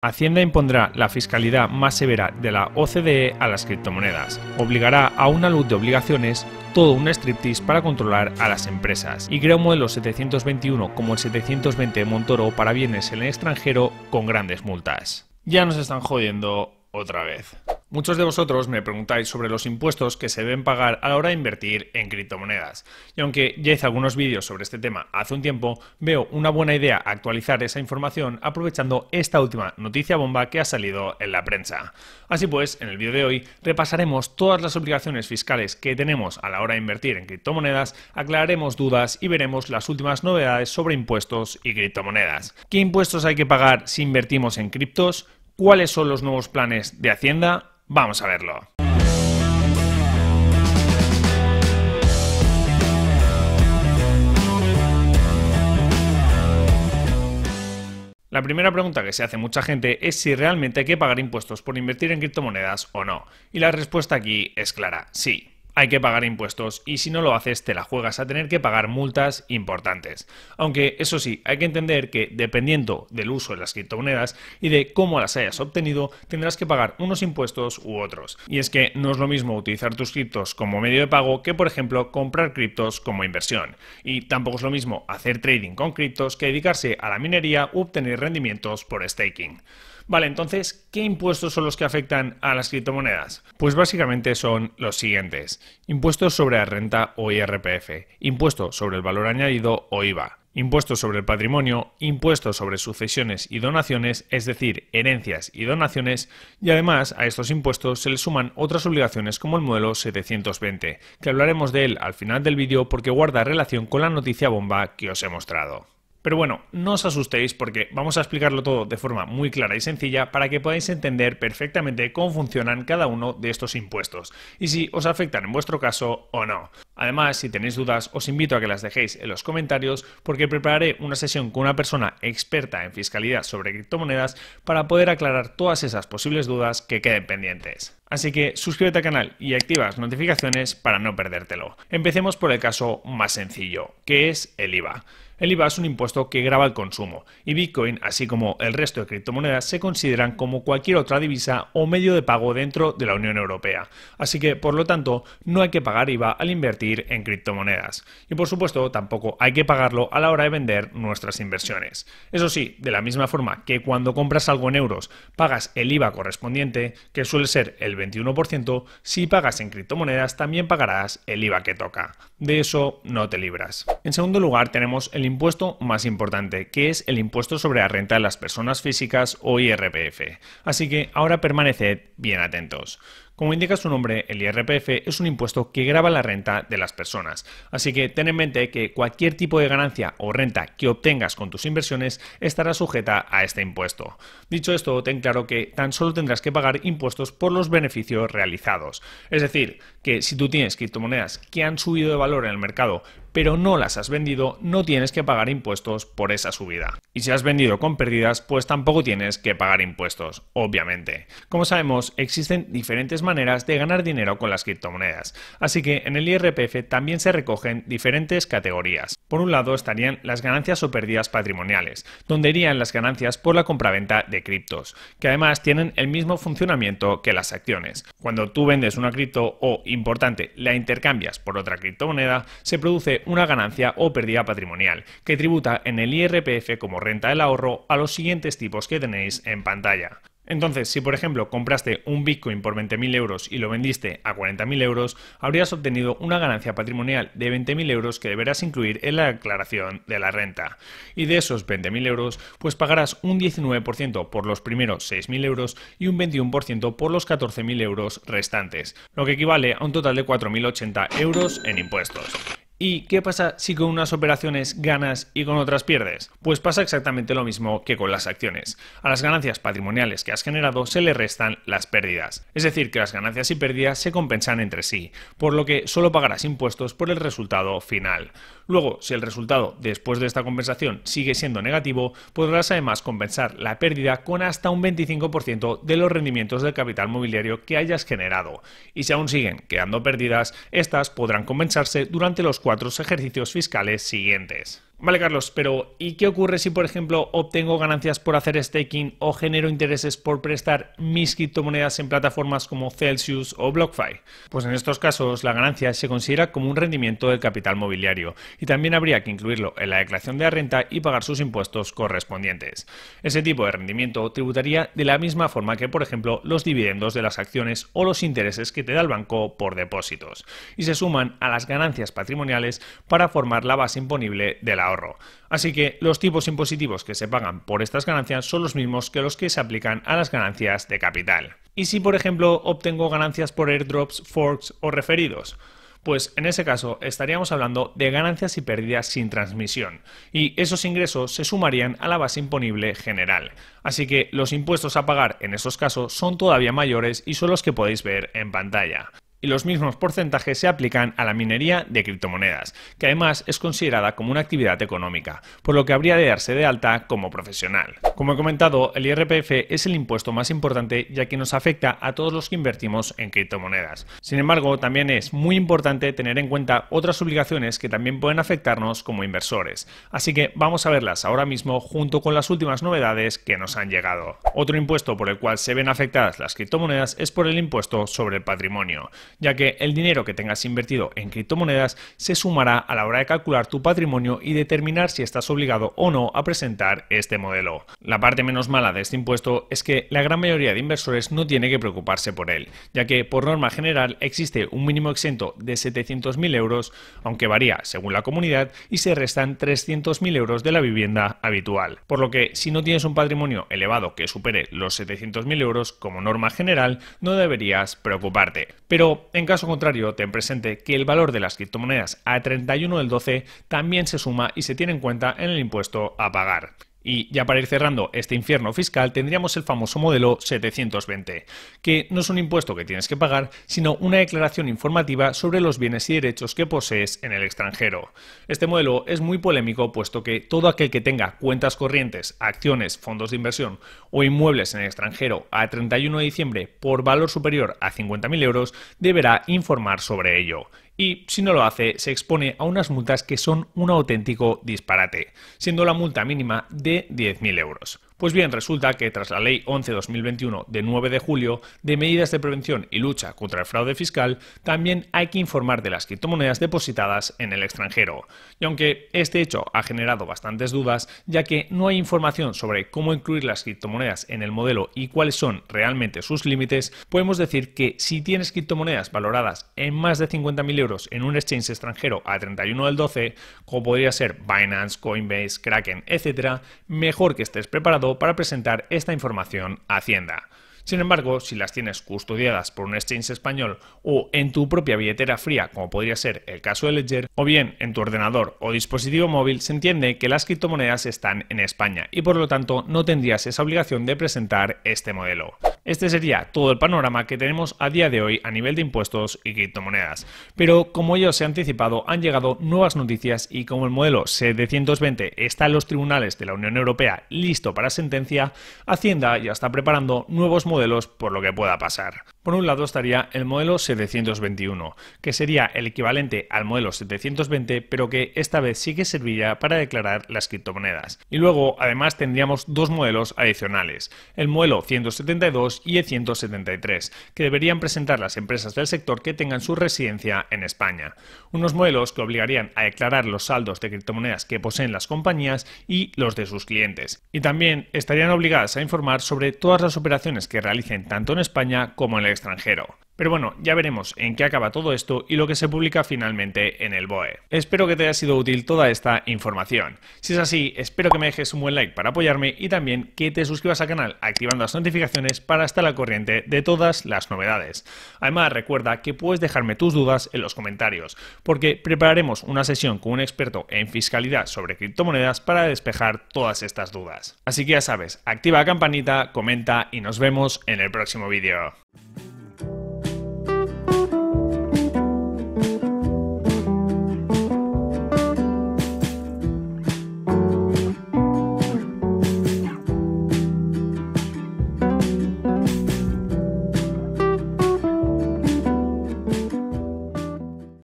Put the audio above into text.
Hacienda impondrá la fiscalidad más severa de la OCDE a las criptomonedas. Obligará a una luz de obligaciones, todo un striptease para controlar a las empresas. Y crea un modelo 721 como el 720 de Montoro para bienes en el extranjero con grandes multas. Ya nos están jodiendo otra vez. Muchos de vosotros me preguntáis sobre los impuestos que se deben pagar a la hora de invertir en criptomonedas. Y aunque ya hice algunos vídeos sobre este tema hace un tiempo, veo una buena idea actualizar esa información aprovechando esta última noticia bomba que ha salido en la prensa. Así pues, en el vídeo de hoy repasaremos todas las obligaciones fiscales que tenemos a la hora de invertir en criptomonedas, aclararemos dudas y veremos las últimas novedades sobre impuestos y criptomonedas. ¿Qué impuestos hay que pagar si invertimos en criptos? ¿Cuáles son los nuevos planes de Hacienda? Vamos a verlo. La primera pregunta que se hace mucha gente es si realmente hay que pagar impuestos por invertir en criptomonedas o no. Y la respuesta aquí es clara, sí hay que pagar impuestos y si no lo haces te la juegas a tener que pagar multas importantes. Aunque eso sí, hay que entender que dependiendo del uso de las criptomonedas y de cómo las hayas obtenido, tendrás que pagar unos impuestos u otros. Y es que no es lo mismo utilizar tus criptos como medio de pago que, por ejemplo, comprar criptos como inversión. Y tampoco es lo mismo hacer trading con criptos que dedicarse a la minería u obtener rendimientos por staking. Vale, entonces, ¿qué impuestos son los que afectan a las criptomonedas? Pues básicamente son los siguientes. Impuestos sobre la renta o IRPF, impuesto sobre el valor añadido o IVA, impuestos sobre el patrimonio, impuestos sobre sucesiones y donaciones, es decir, herencias y donaciones, y además a estos impuestos se le suman otras obligaciones como el modelo 720, que hablaremos de él al final del vídeo porque guarda relación con la noticia bomba que os he mostrado. Pero bueno, no os asustéis porque vamos a explicarlo todo de forma muy clara y sencilla para que podáis entender perfectamente cómo funcionan cada uno de estos impuestos y si os afectan en vuestro caso o no. Además, si tenéis dudas, os invito a que las dejéis en los comentarios porque prepararé una sesión con una persona experta en fiscalidad sobre criptomonedas para poder aclarar todas esas posibles dudas que queden pendientes. Así que suscríbete al canal y activa las notificaciones para no perdértelo. Empecemos por el caso más sencillo, que es el IVA. El IVA es un impuesto que grava el consumo y Bitcoin, así como el resto de criptomonedas, se consideran como cualquier otra divisa o medio de pago dentro de la Unión Europea. Así que, por lo tanto, no hay que pagar IVA al invertir en criptomonedas. Y por supuesto, tampoco hay que pagarlo a la hora de vender nuestras inversiones. Eso sí, de la misma forma que cuando compras algo en euros pagas el IVA correspondiente, que suele ser el 21%, si pagas en criptomonedas también pagarás el IVA que toca. De eso no te libras. En segundo lugar, tenemos el impuesto más importante, que es el impuesto sobre la renta de las personas físicas o IRPF. Así que ahora permaneced bien atentos. Como indica su nombre, el IRPF es un impuesto que grava la renta de las personas, así que ten en mente que cualquier tipo de ganancia o renta que obtengas con tus inversiones estará sujeta a este impuesto. Dicho esto, ten claro que tan solo tendrás que pagar impuestos por los beneficios realizados. Es decir, que si tú tienes criptomonedas que han subido de valor en el mercado, pero no las has vendido, no tienes que pagar impuestos por esa subida. Y si has vendido con pérdidas, pues tampoco tienes que pagar impuestos, obviamente. Como sabemos, existen diferentes maneras de ganar dinero con las criptomonedas, así que en el IRPF también se recogen diferentes categorías. Por un lado estarían las ganancias o pérdidas patrimoniales, donde irían las ganancias por la compraventa de criptos, que además tienen el mismo funcionamiento que las acciones. Cuando tú vendes una cripto o, importante, la intercambias por otra criptomoneda, se produce una ganancia o pérdida patrimonial, que tributa en el IRPF como renta del ahorro a los siguientes tipos que tenéis en pantalla. Entonces, si por ejemplo compraste un Bitcoin por 20.000 euros y lo vendiste a 40.000 euros, habrías obtenido una ganancia patrimonial de 20.000 euros que deberás incluir en la declaración de la renta. Y de esos 20.000 euros, pues pagarás un 19% por los primeros 6.000 euros y un 21% por los 14.000 euros restantes, lo que equivale a un total de 4.080 euros en impuestos. ¿Y qué pasa si con unas operaciones ganas y con otras pierdes? Pues pasa exactamente lo mismo que con las acciones. A las ganancias patrimoniales que has generado se le restan las pérdidas. Es decir, que las ganancias y pérdidas se compensan entre sí, por lo que solo pagarás impuestos por el resultado final. Luego, si el resultado después de esta compensación sigue siendo negativo, podrás además compensar la pérdida con hasta un 25% de los rendimientos del capital mobiliario que hayas generado. Y si aún siguen quedando pérdidas, estas podrán compensarse durante los cuatro ejercicios fiscales siguientes. Vale, Carlos, pero ¿y qué ocurre si, por ejemplo, obtengo ganancias por hacer staking o genero intereses por prestar mis criptomonedas en plataformas como Celsius o BlockFi? Pues en estos casos la ganancia se considera como un rendimiento del capital mobiliario y también habría que incluirlo en la declaración de la renta y pagar sus impuestos correspondientes. Ese tipo de rendimiento tributaría de la misma forma que, por ejemplo, los dividendos de las acciones o los intereses que te da el banco por depósitos y se suman a las ganancias patrimoniales para formar la base imponible de la ahorro. Así que los tipos impositivos que se pagan por estas ganancias son los mismos que los que se aplican a las ganancias de capital. ¿Y si por ejemplo obtengo ganancias por airdrops, forks o referidos? Pues en ese caso estaríamos hablando de ganancias y pérdidas sin transmisión, y esos ingresos se sumarían a la base imponible general. Así que los impuestos a pagar en esos casos son todavía mayores y son los que podéis ver en pantalla y los mismos porcentajes se aplican a la minería de criptomonedas, que además es considerada como una actividad económica, por lo que habría de darse de alta como profesional. Como he comentado, el IRPF es el impuesto más importante ya que nos afecta a todos los que invertimos en criptomonedas. Sin embargo, también es muy importante tener en cuenta otras obligaciones que también pueden afectarnos como inversores, así que vamos a verlas ahora mismo junto con las últimas novedades que nos han llegado. Otro impuesto por el cual se ven afectadas las criptomonedas es por el impuesto sobre el patrimonio ya que el dinero que tengas invertido en criptomonedas se sumará a la hora de calcular tu patrimonio y determinar si estás obligado o no a presentar este modelo. La parte menos mala de este impuesto es que la gran mayoría de inversores no tiene que preocuparse por él, ya que por norma general existe un mínimo exento de 700.000 euros, aunque varía según la comunidad, y se restan 300.000 euros de la vivienda habitual. Por lo que si no tienes un patrimonio elevado que supere los 700.000 euros como norma general, no deberías preocuparte. Pero en caso contrario, ten presente que el valor de las criptomonedas a 31 del 12 también se suma y se tiene en cuenta en el impuesto a pagar. Y ya para ir cerrando este infierno fiscal tendríamos el famoso modelo 720, que no es un impuesto que tienes que pagar, sino una declaración informativa sobre los bienes y derechos que posees en el extranjero. Este modelo es muy polémico puesto que todo aquel que tenga cuentas corrientes, acciones, fondos de inversión o inmuebles en el extranjero a 31 de diciembre por valor superior a 50.000 euros deberá informar sobre ello y si no lo hace se expone a unas multas que son un auténtico disparate, siendo la multa mínima de 10.000 euros. Pues bien, resulta que tras la Ley 11-2021 de 9 de julio de medidas de prevención y lucha contra el fraude fiscal, también hay que informar de las criptomonedas depositadas en el extranjero. Y aunque este hecho ha generado bastantes dudas, ya que no hay información sobre cómo incluir las criptomonedas en el modelo y cuáles son realmente sus límites, podemos decir que si tienes criptomonedas valoradas en más de 50.000 euros en un exchange extranjero a 31 del 12, como podría ser Binance, Coinbase, Kraken, etc., mejor que estés preparado para presentar esta información a Hacienda. Sin embargo, si las tienes custodiadas por un exchange español o en tu propia billetera fría, como podría ser el caso de Ledger, o bien en tu ordenador o dispositivo móvil, se entiende que las criptomonedas están en España y por lo tanto no tendrías esa obligación de presentar este modelo. Este sería todo el panorama que tenemos a día de hoy a nivel de impuestos y criptomonedas. Pero como ya os he anticipado, han llegado nuevas noticias y como el modelo 720 está en los tribunales de la Unión Europea listo para sentencia, Hacienda ya está preparando nuevos modelos por lo que pueda pasar. Por un lado estaría el modelo 721, que sería el equivalente al modelo 720, pero que esta vez sí que serviría para declarar las criptomonedas. Y luego, además, tendríamos dos modelos adicionales, el modelo 172 y el 173, que deberían presentar las empresas del sector que tengan su residencia en España. Unos modelos que obligarían a declarar los saldos de criptomonedas que poseen las compañías y los de sus clientes. Y también estarían obligadas a informar sobre todas las operaciones realicen tanto en España como en el extranjero. Pero bueno, ya veremos en qué acaba todo esto y lo que se publica finalmente en el BOE. Espero que te haya sido útil toda esta información. Si es así, espero que me dejes un buen like para apoyarme y también que te suscribas al canal activando las notificaciones para estar al corriente de todas las novedades. Además, recuerda que puedes dejarme tus dudas en los comentarios, porque prepararemos una sesión con un experto en fiscalidad sobre criptomonedas para despejar todas estas dudas. Así que ya sabes, activa la campanita, comenta y nos vemos en el próximo vídeo.